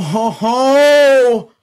ho, ho. ho!